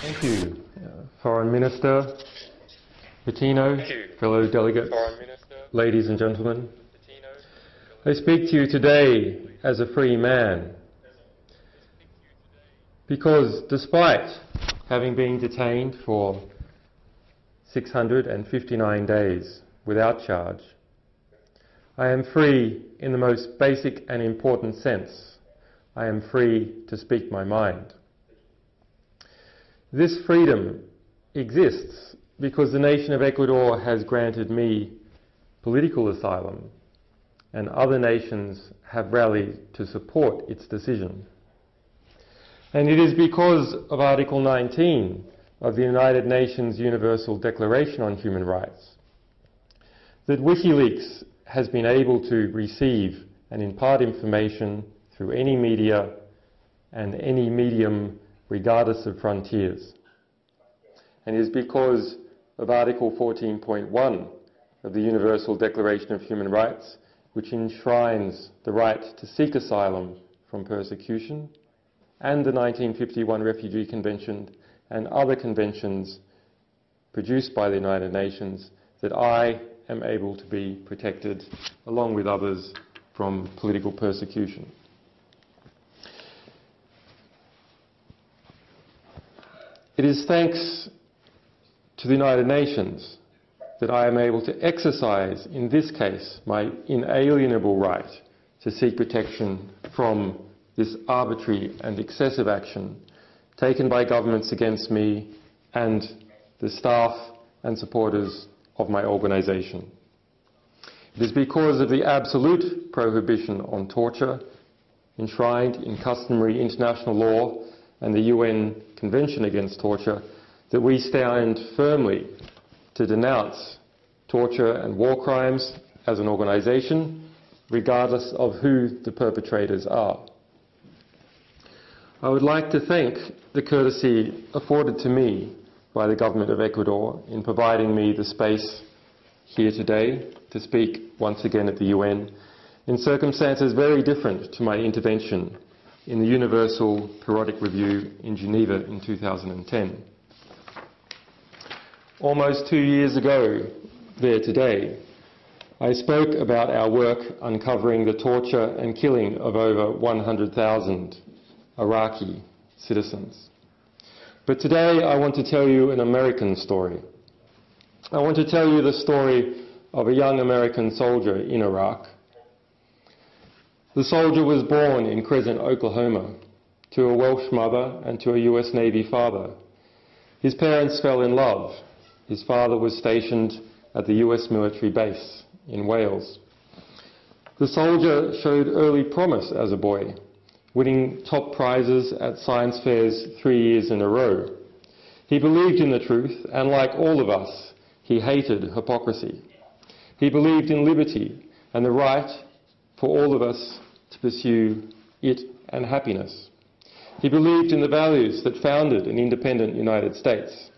Thank you, uh, Foreign Minister Patino, fellow delegates, ladies and gentlemen. I speak to you today as a free man. Because despite having been detained for 659 days without charge, I am free in the most basic and important sense. I am free to speak my mind. This freedom exists because the nation of Ecuador has granted me political asylum and other nations have rallied to support its decision. And it is because of Article 19 of the United Nations Universal Declaration on Human Rights that WikiLeaks has been able to receive and impart information through any media and any medium regardless of frontiers. And it is because of Article 14.1 of the Universal Declaration of Human Rights, which enshrines the right to seek asylum from persecution, and the 1951 Refugee Convention and other conventions produced by the United Nations, that I am able to be protected, along with others, from political persecution. It is thanks to the United Nations that I am able to exercise, in this case, my inalienable right to seek protection from this arbitrary and excessive action taken by governments against me and the staff and supporters of my organisation. It is because of the absolute prohibition on torture enshrined in customary international law and the UN Convention Against Torture that we stand firmly to denounce torture and war crimes as an organisation, regardless of who the perpetrators are. I would like to thank the courtesy afforded to me by the government of Ecuador in providing me the space here today to speak once again at the UN in circumstances very different to my intervention in the Universal Periodic Review in Geneva in 2010. Almost two years ago, there today, I spoke about our work uncovering the torture and killing of over 100,000 Iraqi citizens. But today I want to tell you an American story. I want to tell you the story of a young American soldier in Iraq the soldier was born in Crescent, Oklahoma, to a Welsh mother and to a US Navy father. His parents fell in love. His father was stationed at the US military base in Wales. The soldier showed early promise as a boy, winning top prizes at science fairs three years in a row. He believed in the truth, and like all of us, he hated hypocrisy. He believed in liberty and the right for all of us to pursue it and happiness. He believed in the values that founded an independent United States.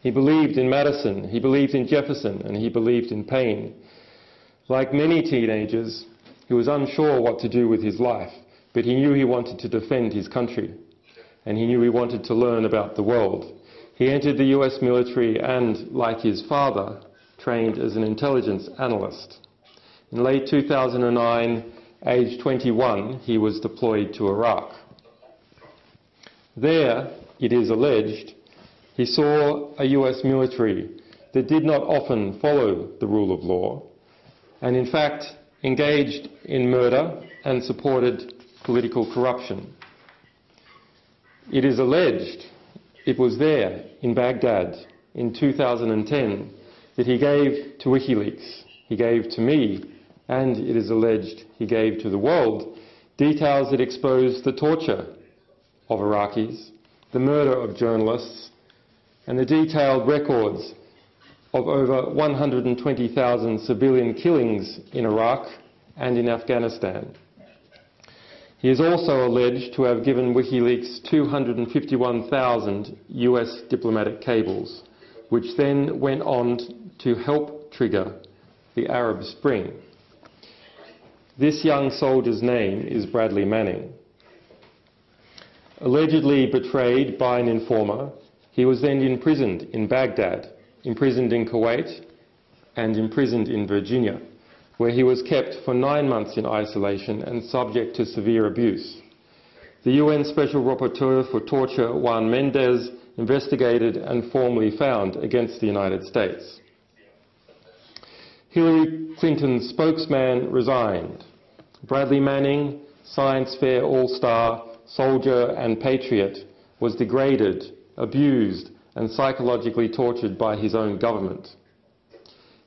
He believed in Madison, he believed in Jefferson, and he believed in Paine. Like many teenagers, he was unsure what to do with his life, but he knew he wanted to defend his country, and he knew he wanted to learn about the world. He entered the US military and, like his father, trained as an intelligence analyst. In late 2009, Age 21, he was deployed to Iraq. There, it is alleged, he saw a US military that did not often follow the rule of law, and in fact engaged in murder and supported political corruption. It is alleged it was there in Baghdad in 2010 that he gave to WikiLeaks, he gave to me and it is alleged he gave to the world details that expose the torture of Iraqis, the murder of journalists, and the detailed records of over 120,000 civilian killings in Iraq and in Afghanistan. He is also alleged to have given WikiLeaks 251,000 US diplomatic cables, which then went on to help trigger the Arab Spring. This young soldier's name is Bradley Manning. Allegedly betrayed by an informer, he was then imprisoned in Baghdad, imprisoned in Kuwait, and imprisoned in Virginia, where he was kept for nine months in isolation and subject to severe abuse. The UN Special Rapporteur for Torture, Juan Mendez, investigated and formally found against the United States. Hillary Clinton's spokesman resigned. Bradley Manning, science fair all-star, soldier and patriot, was degraded, abused and psychologically tortured by his own government.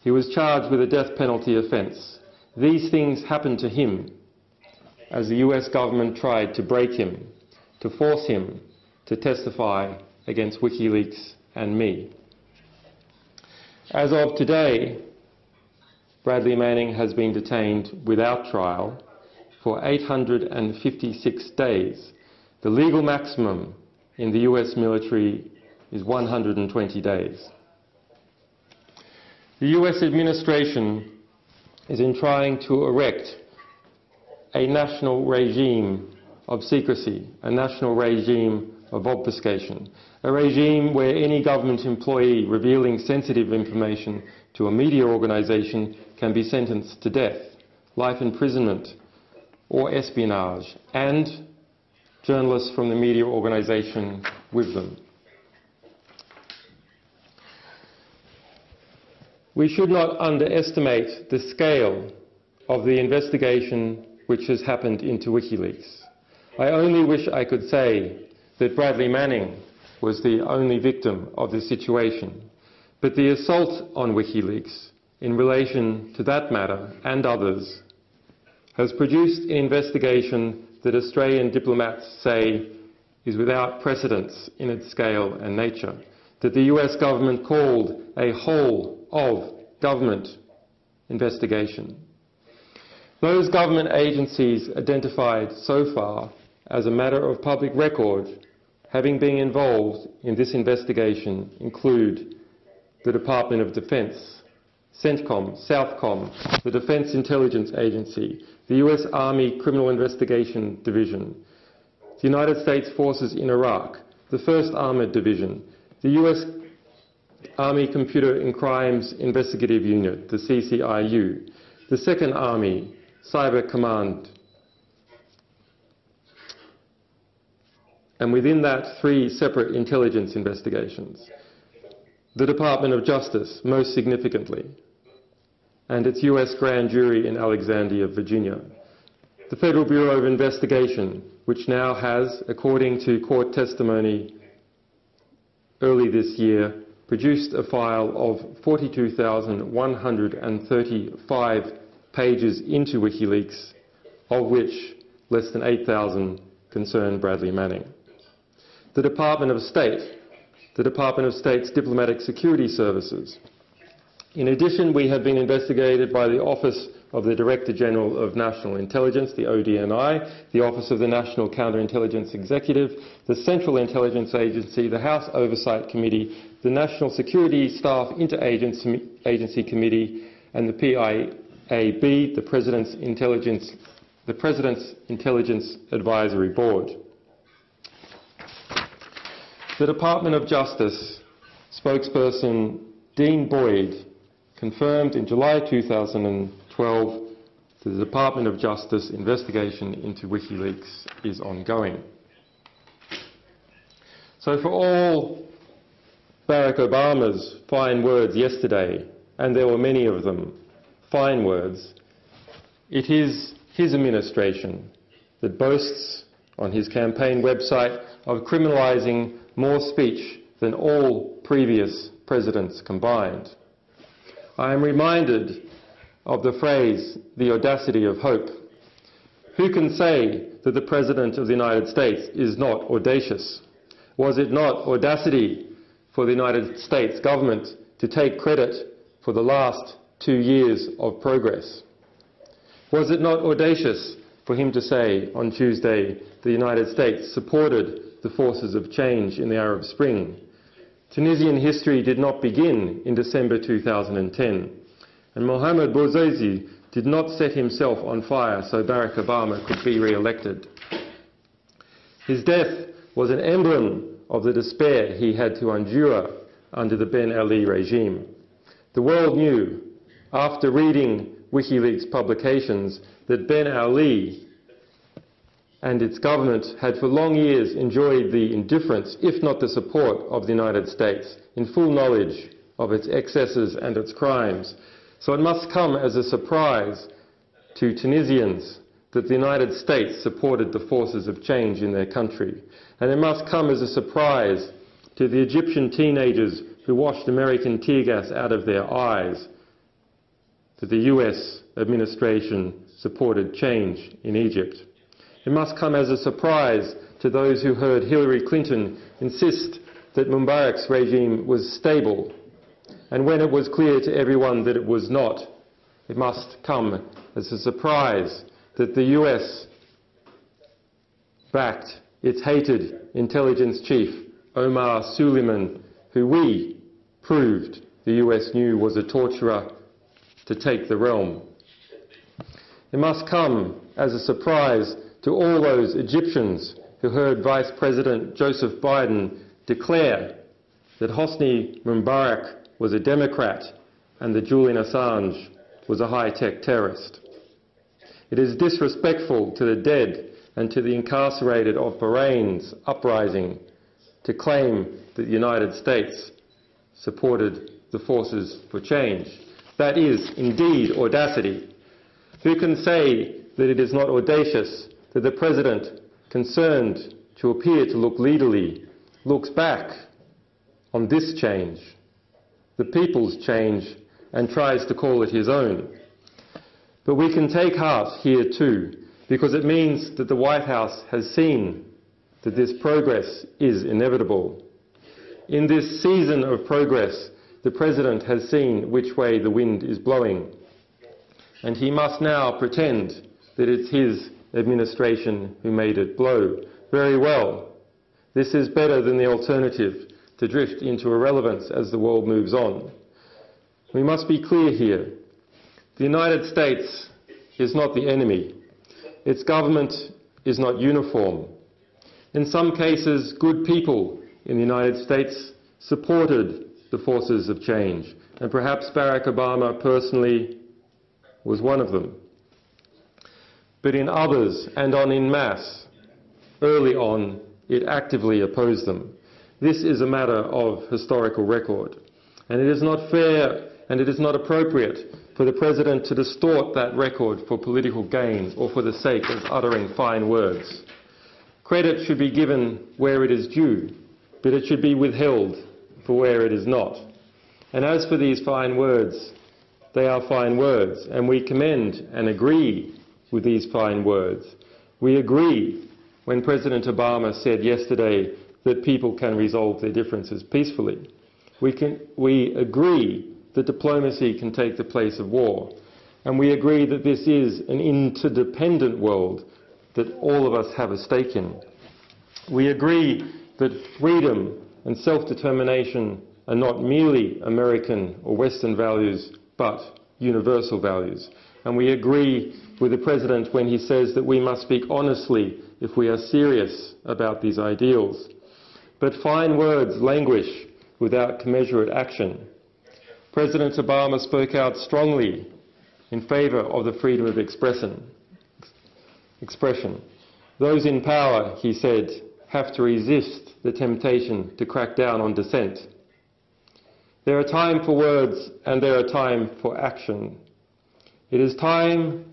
He was charged with a death penalty offence. These things happened to him as the US government tried to break him, to force him to testify against WikiLeaks and me. As of today, Bradley Manning has been detained without trial for 856 days. The legal maximum in the US military is 120 days. The US administration is in trying to erect a national regime of secrecy, a national regime of obfuscation, a regime where any government employee revealing sensitive information to a media organisation can be sentenced to death, life imprisonment, or espionage, and journalists from the media organisation with them. We should not underestimate the scale of the investigation which has happened into WikiLeaks. I only wish I could say that Bradley Manning was the only victim of the situation, but the assault on WikiLeaks in relation to that matter and others has produced an investigation that Australian diplomats say is without precedence in its scale and nature, that the US government called a whole of government investigation. Those government agencies identified so far as a matter of public record having been involved in this investigation include the Department of Defense, CENTCOM, Southcom, the Defense Intelligence Agency, the US Army Criminal Investigation Division, the United States Forces in Iraq, the 1st Armored Division, the US Army Computer and Crimes Investigative Unit, the CCIU, the 2nd Army Cyber Command, and within that, three separate intelligence investigations. The Department of Justice, most significantly, and its US grand jury in Alexandria, Virginia. The Federal Bureau of Investigation, which now has, according to court testimony early this year, produced a file of 42,135 pages into WikiLeaks, of which less than 8,000 concern Bradley Manning. The Department of State, the Department of State's Diplomatic Security Services, in addition, we have been investigated by the Office of the Director General of National Intelligence, the ODNI, the Office of the National Counterintelligence Executive, the Central Intelligence Agency, the House Oversight Committee, the National Security Staff Interagency Committee, and the PIAB, the President's Intelligence, the President's Intelligence Advisory Board. The Department of Justice spokesperson Dean Boyd confirmed in July 2000. 12, the Department of Justice investigation into WikiLeaks is ongoing. So for all Barack Obama's fine words yesterday, and there were many of them, fine words, it is his administration that boasts on his campaign website of criminalising more speech than all previous presidents combined. I am reminded of the phrase, the audacity of hope. Who can say that the President of the United States is not audacious? Was it not audacity for the United States government to take credit for the last two years of progress? Was it not audacious for him to say on Tuesday the United States supported the forces of change in the Arab Spring Tunisian history did not begin in December 2010, And Mohamed Bouazizi did not set himself on fire so Barack Obama could be re-elected. His death was an emblem of the despair he had to endure under the Ben Ali regime. The world knew, after reading WikiLeaks publications, that Ben Ali and its government had for long years enjoyed the indifference, if not the support, of the United States, in full knowledge of its excesses and its crimes. So it must come as a surprise to Tunisians that the United States supported the forces of change in their country. And it must come as a surprise to the Egyptian teenagers who washed American tear gas out of their eyes that the US administration supported change in Egypt. It must come as a surprise to those who heard Hillary Clinton insist that Mubarak's regime was stable. And when it was clear to everyone that it was not, it must come as a surprise that the US backed its hated intelligence chief, Omar Suleiman, who we proved the US knew was a torturer to take the realm. It must come as a surprise to all those Egyptians who heard Vice President Joseph Biden declare that Hosni Mubarak was a Democrat and that Julian Assange was a high-tech terrorist. It is disrespectful to the dead and to the incarcerated of Bahrain's uprising to claim that the United States supported the forces for change. That is indeed audacity. Who can say that it is not audacious that the President, concerned to appear to look leaderly, looks back on this change, the people's change, and tries to call it his own. But we can take heart here too, because it means that the White House has seen that this progress is inevitable. In this season of progress, the President has seen which way the wind is blowing, and he must now pretend that it's his administration who made it blow. Very well. This is better than the alternative to drift into irrelevance as the world moves on. We must be clear here. The United States is not the enemy. Its government is not uniform. In some cases, good people in the United States supported the forces of change, and perhaps Barack Obama personally was one of them but in others and on in mass. Early on, it actively opposed them. This is a matter of historical record. And it is not fair and it is not appropriate for the President to distort that record for political gain or for the sake of uttering fine words. Credit should be given where it is due, but it should be withheld for where it is not. And as for these fine words, they are fine words, and we commend and agree with these fine words. We agree when President Obama said yesterday that people can resolve their differences peacefully. We, can, we agree that diplomacy can take the place of war. And we agree that this is an interdependent world that all of us have a stake in. We agree that freedom and self-determination are not merely American or Western values, but universal values. And we agree with the President when he says that we must speak honestly if we are serious about these ideals. But fine words languish without commensurate action. President Obama spoke out strongly in favour of the freedom of expression. expression. Those in power, he said, have to resist the temptation to crack down on dissent. There are time for words and there are time for action. It is time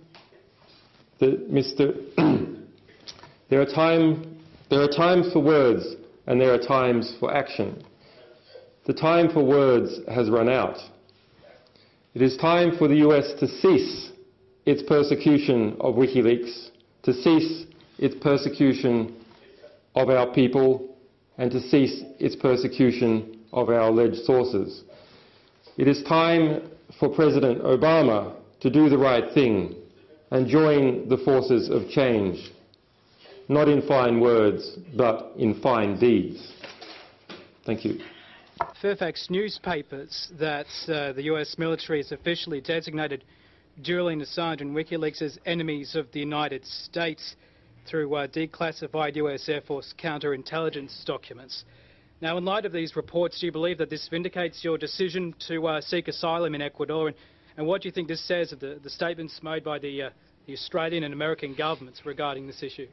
that Mr. there, are time, there are times for words and there are times for action. The time for words has run out. It is time for the US to cease its persecution of WikiLeaks, to cease its persecution of our people, and to cease its persecution of our alleged sources. It is time for President Obama to do the right thing and join the forces of change, not in fine words, but in fine deeds. Thank you. Fairfax newspapers that uh, the US military has officially designated Julian Assange and WikiLeaks as enemies of the United States through uh, declassified US Air Force counterintelligence documents. Now, in light of these reports, do you believe that this vindicates your decision to uh, seek asylum in Ecuador? And, and, what do you think this says of the, the statements made by the, uh, the, Australian and American governments regarding this issue?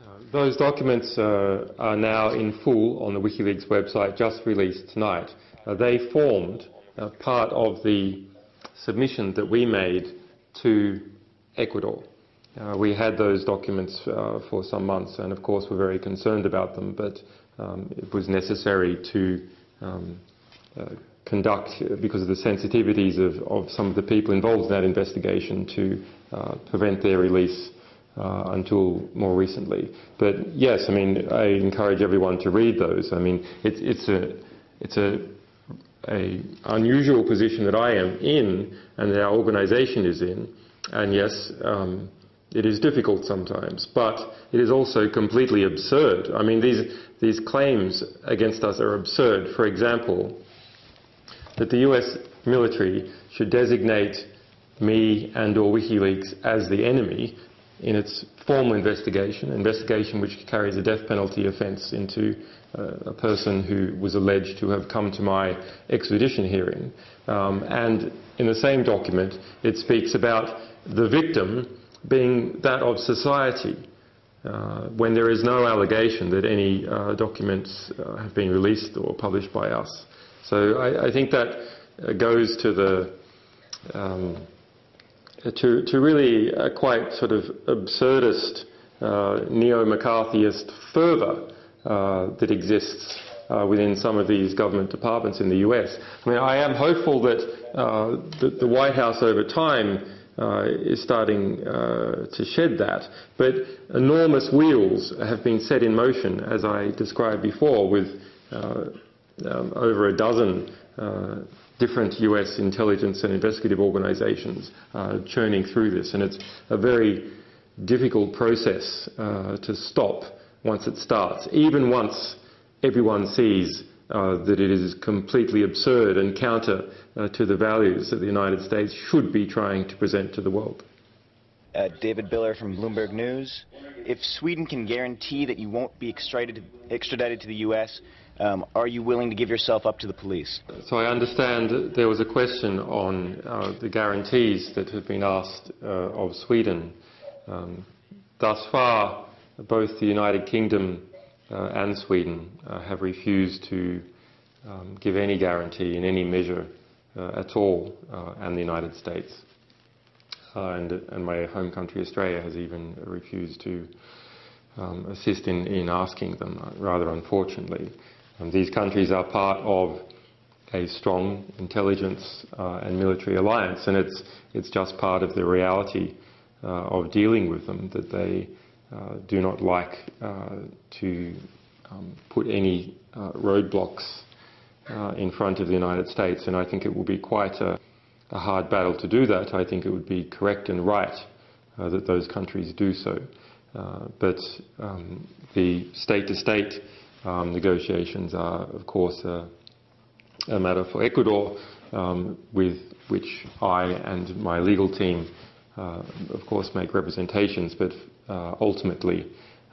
Uh, those documents uh, are now in full on the WikiLeaks website, just released tonight. Uh, they formed part of the submission that we made to Ecuador. Uh, we had those documents uh, for some months and of course were very concerned about them, but um, it was necessary to um, uh, conduct, because of the sensitivities of, of, some of the people involved in that investigation, to uh, prevent their release uh, until more recently. But yes, I mean, I encourage everyone to read those. I mean, it's, it's a, it's a a unusual position that I am in and that our organisation is in. And yes, um, it is difficult sometimes, but it is also completely absurd. I mean, these, these claims against us are absurd. For example, that the US military should designate me and or WikiLeaks as the enemy in its formal investigation, investigation which carries a death penalty offence into uh, a person who was alleged to have come to my extradition hearing. Um, and in the same document, it speaks about the victim being that of society. Uh, when there is no allegation that any uh, documents uh, have been released or published by us. So I, I think that uh, goes to the um, to, to really a quite sort of absurdist uh, neo-McCarthyist fervour uh, that exists uh, within some of these government departments in the US. I mean, I am hopeful that uh, the, the, White House over time uh, is starting uh, to shed that, but enormous wheels have been set in motion, as I described before, with um, over a dozen different US intelligence and investigative organizations uh, churning through this. And it's a very difficult process uh, to stop once it starts, even once everyone sees uh, that it is completely absurd and counter uh, to the values that the United States should be trying to present to the world. Uh, David Biller from Bloomberg News. If Sweden can guarantee that you won't be extradited, extradited to the U.S., um, are you willing to give yourself up to the police? So I understand there was a question on uh, the guarantees that have been asked uh, of Sweden. Um, thus far, both the United Kingdom uh, and Sweden uh, have refused to um, give any guarantee in any measure uh, at all, uh, and the United States. And, and, my home country, Australia, has even refused to um, assist in, in, asking them, rather unfortunately. These countries are part of a strong intelligence and military alliance, and it's, it's just part of the reality of dealing with them that they uh, do not like uh, to um, put any uh, roadblocks in front of the United States, and I think it will be quite a, a, hard battle to do that. I think it would be correct and right that those countries do so. but um, the state-to-state -state, um, negotiations are, of course, a matter for Ecuador, um, with which I and my legal team, uh, of course, make representations, but uh, ultimately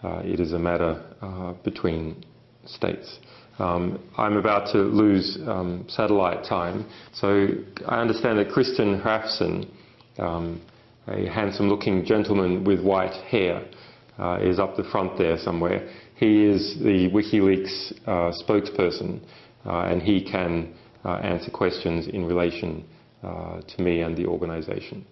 uh, it is a matter uh, between states. Um, I'm about to lose um, satellite time, so I understand that Kristinn Hrafnsson, um, a handsome-looking gentleman with white hair, uh, is up the front there somewhere. He is the WikiLeaks uh, spokesperson, uh, and he can answer questions in relation to me and the organisation.